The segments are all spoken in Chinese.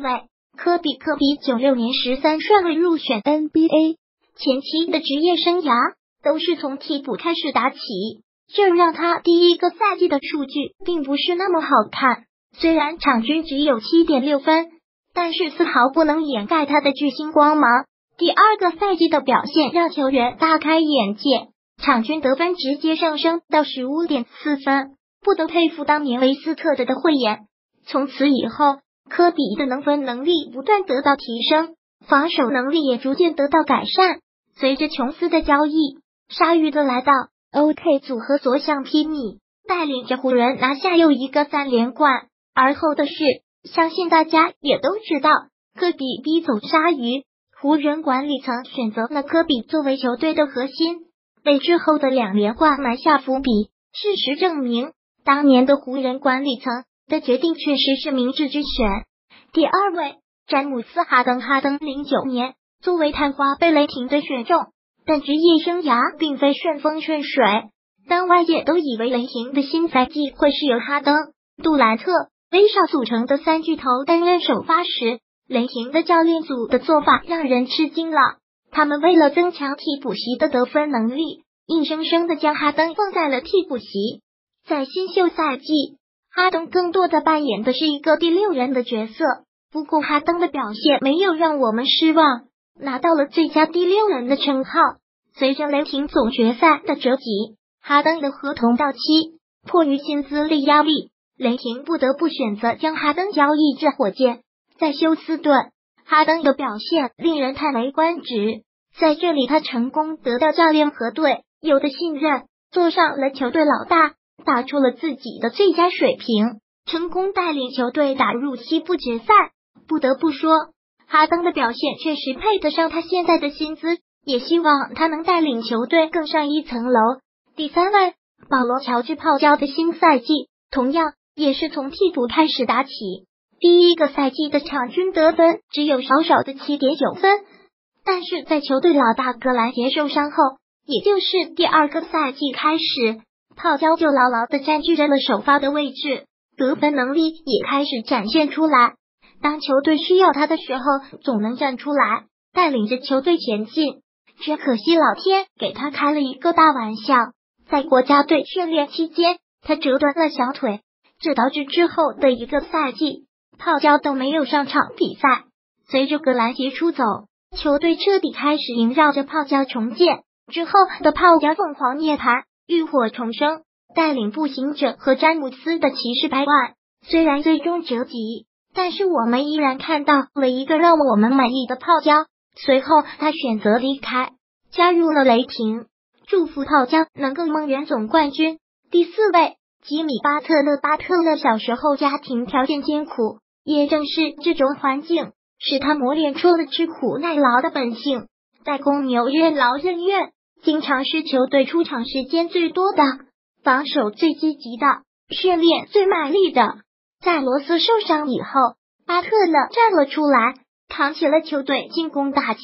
位。科比，科比九六年十三顺位入选 NBA，前期的职业生涯都是从替补开始打起，这让他第一个赛季的数据并不是那么好看。虽然场均只有七点六分，但是丝毫不能掩盖他的巨星光芒。第二个赛季的表现让球员大开眼界，场均得分直接上升到十五点四分，不得佩服当年维斯特的的慧眼。从此以后，科比的能分能力不断得到提升，防守能力也逐渐得到改善。随着琼斯的交易，鲨鱼的来到，OK 组合所向披靡，带领着湖人拿下又一个三连冠。而后的事，相信大家也都知道，科比逼走鲨鱼。湖人管理层选择了科比作为球队的核心，为之后的两连冠埋下伏笔。事实证明，当年的湖人管理层的决定确实是明智之选。第二位，詹姆斯·哈登。哈登零九年作为探花被雷霆队选中，但职业生涯并非顺风顺水。当外界都以为雷霆的新赛季会是由哈登、杜兰特、威少组成的三巨头担任首发时，雷霆的教练组的做法让人吃惊了。他们为了增强替补席的得分能力，硬生生的将哈登放在了替补席。在新秀赛季，哈登更多的扮演的是一个第六人的角色。不过，哈登的表现没有让我们失望，拿到了最佳第六人的称号。随着雷霆总决赛的折戟，哈登的合同到期，迫于薪资力压力，雷霆不得不选择将哈登交易至火箭。在休斯顿，哈登的表现令人叹为观止。在这里，他成功得到教练和队友的信任，坐上了球队老大，打出了自己的最佳水平，成功带领球队打入西部决赛。不得不说，哈登的表现确实配得上他现在的薪资。也希望他能带领球队更上一层楼。第三位，保罗·乔治泡椒的新赛季同样也是从替补开始打起。第一个赛季的场均得分只有少少的七点九分，但是在球队老大格兰杰受伤后，也就是第二个赛季开始，泡椒就牢牢的占据着了首发的位置，得分能力也开始展现出来。当球队需要他的时候，总能站出来带领着球队前进。只可惜老天给他开了一个大玩笑，在国家队训练期间，他折断了小腿，这导致之后的一个赛季。泡椒都没有上场比赛。随着格兰杰出走，球队彻底开始萦绕着泡椒重建。之后的泡椒凤凰涅槃，浴火重生，带领步行者和詹姆斯的骑士百万。虽然最终折戟，但是我们依然看到了一个让我们满意的泡椒。随后他选择离开，加入了雷霆。祝福泡椒能够梦圆总冠军。第四位，吉米巴特勒。巴特勒小时候家庭条件艰苦。也正是这种环境，使他磨练出了吃苦耐劳的本性。在公牛任劳任怨，经常是球队出场时间最多的，防守最积极的，训练最卖力的。在罗斯受伤以后，巴特勒站了出来，扛起了球队进攻大旗，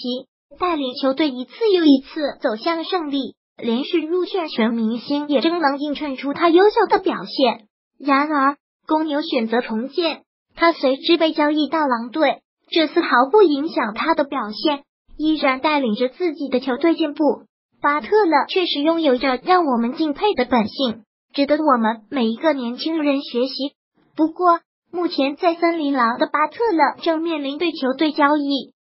带领球队一次又一次走向胜利，连续入选全明星，也真能映衬出他优秀的表现。然而，公牛选择重建。他随之被交易到狼队，这次毫不影响他的表现，依然带领着自己的球队进步。巴特勒确实拥有着让我们敬佩的本性，值得我们每一个年轻人学习。不过，目前在森林狼的巴特勒正面临对球队交易，